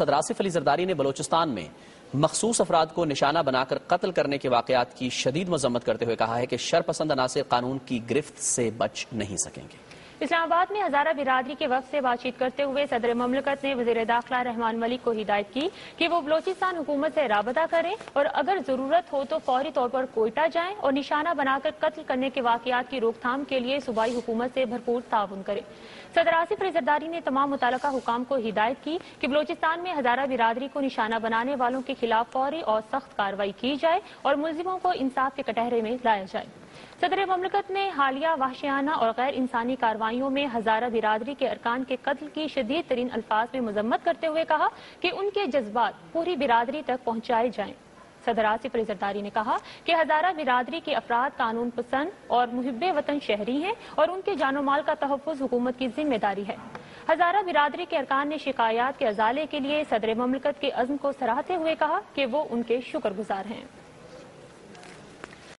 सदर आसिफ अली जरदारी ने बलोचिस्तान में मखसूस अफराद को निशाना बनाकर कत्ल करने के वाकत की शदीद मजम्मत करते हुए कहा है कि शरपसंद अनासर कानून की गिरफ्त से बच नहीं सकेंगे। इस्लामाबाद में हजारा बिरादरी के वक्त से बातचीत करते हुए सदर ममलकत ने वज़ीर दाखिला रहमान मलिक को हिदायत की कि वो बलोचिस्तान हुकूमत से रबता करें और अगर ज़रूरत हो तो फौरी तौर पर कोयटा जाएँ और निशाना बनाकर कत्ल करने के वाकत की रोकथाम के लिए सूबाई हुकूमत से भरपूर ताउन करें। सदर आसिफ रिजरदारी ने तमाम मुतल हुकाम को हिदायत की कि बलोचिस्तान में हजारा बिरादरी को निशाना बनाने वालों के खिलाफ फौरी और सख्त कार्रवाई की जाए और मुलजिमों को इंसाफ के कटहरे में लाया जाए। सदर ममलकत ने हालिया वाशियाना और गैर इंसानी कार्रवाइयों में हजारा बिरादरी के अरकान के कत्ल की शदीद तरीन अल्फाज में मजम्मत करते हुए कहा कि उनके जज्बात पूरी बिरादरी तक पहुँचाए जाएँ। सदर आसिफ रिजरदारी ने कहा कि हजारा बिरादरी के अफराद कानून पसंद और मुहब वतन शहरी हैं और उनके जानो माल का तहफ़ हुकूमत की ज़िम्मेदारी है। हजारा बिरादरी के अरकान ने शिकायत के अजाले के लिए सदर ममलकत के अज़म को सराहते हुए कहा कि वो उनके शुक्रगुजार हैं।